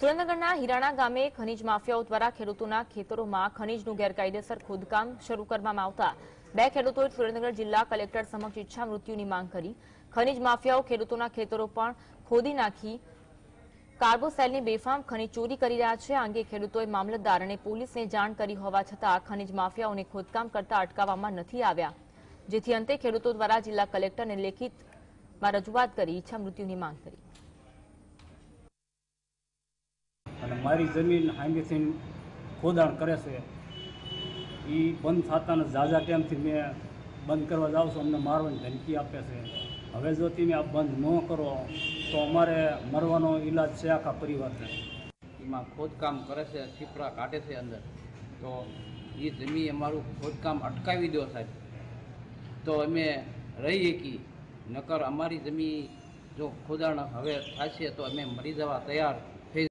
સુરેન્દ્રનગરના હિરાણા ગામે ખનીજ માફિયાઓ દ્વારા ખેડૂતોના ખેતરોમાં ખનીજનું ગેરકાયદેસર ખોદકામ શરૂ કરવામાં આવતા બે ખેડૂતોએ સુરેન્દ્રનગર જિલ્લા કલેક્ટર સમક્ષ ઈચ્છા મૃત્યુની માંગ કરી. ખનીજ માફિયાઓ ખેડૂતોના ખેતરો પણ ખોદી નાખી કાર્બોસેલની બેફામ ખનીજ ચોરી કરી રહ્યા છે. આ અંગે ખેડૂતોએ મામલતદાર અને પોલીસને જાણ કરી હોવા છતાં ખનીજ માફિયાઓને ખોદકામ કરતા અટકાવવામાં નથી આવ્યા. જેથી અંતે ખેડૂતો દ્વારા જિલ્લા કલેક્ટરને લેખિતમાં રજૂઆત કરી ઈચ્છા મૃત્યુની માંગ કરી અને મારી જમીન હાંગેથી ખોદાણ કરે છે. એ બંધ થતાના ઝાઝા ટાઈમથી મેં બંધ કરવા જાઉં છું. અમને મારવાની ધમકી આપે છે. હવે જો તમે આ બંધ ન કરો, તો અમારે મરવાનો ઈલાજ છે આખા પરિવારને. એમાં ખોદકામ કરે છે છીપરા કાઢે છે અંદર. તો એ જમીન અમારું ખોદકામ અટકાવી દો સાહેબ. તો અમે રહી શકીએ. નકર અમારી જમીન જો ખોદાણ હવે થશે તો અમે મરી જવા તૈયાર.